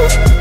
you